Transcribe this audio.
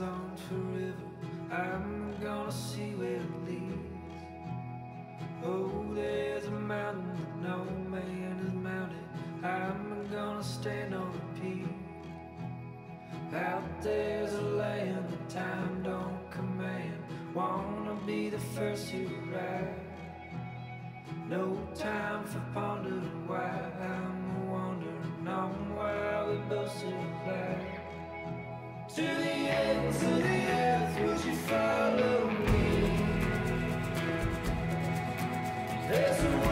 on forever. I'm gonna see where it leads. Oh, there's a mountain that no man has mounted. I'm gonna stand on the peak. Out there's a land that time don't command. Wanna be the first to arrive. No time for pondering There's a